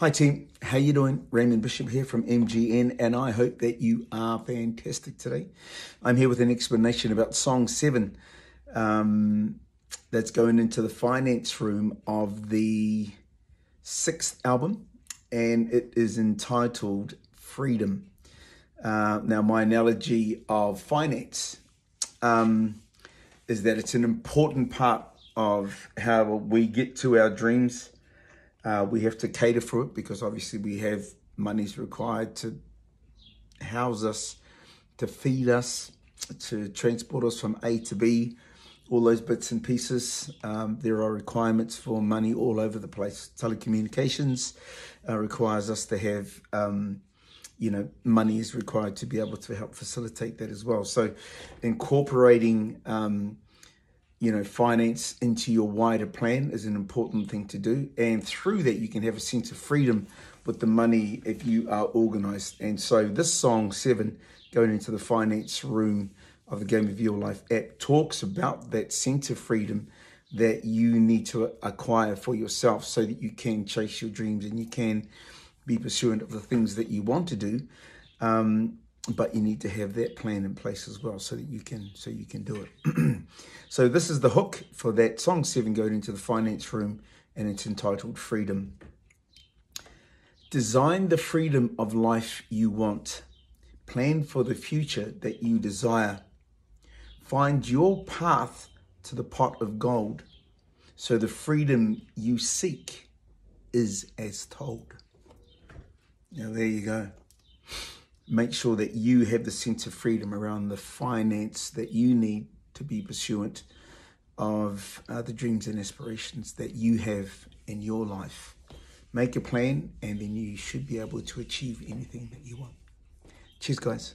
Hi team, how you doing? Raymond Bishop here from MGN, and I hope that you are fantastic today. I'm here with an explanation about Song Seven, um, that's going into the finance room of the sixth album, and it is entitled Freedom. Uh, now, my analogy of finance um, is that it's an important part of how we get to our dreams uh, we have to cater for it because obviously we have monies required to house us, to feed us, to transport us from A to B, all those bits and pieces. Um, there are requirements for money all over the place. Telecommunications uh, requires us to have, um, you know, money is required to be able to help facilitate that as well. So, incorporating um, you know, finance into your wider plan is an important thing to do. And through that, you can have a sense of freedom with the money if you are organized. And so, this song, Seven, going into the finance room of the Game of Your Life app, talks about that sense of freedom that you need to acquire for yourself so that you can chase your dreams and you can be pursuant of the things that you want to do. Um, but you need to have that plan in place as well so that you can so you can do it. So this is the hook for that song seven going into the finance room and it's entitled freedom. Design the freedom of life you want. Plan for the future that you desire. Find your path to the pot of gold so the freedom you seek is as told. Now there you go make sure that you have the sense of freedom around the finance that you need to be pursuant of uh, the dreams and aspirations that you have in your life. Make a plan, and then you should be able to achieve anything that you want. Cheers, guys.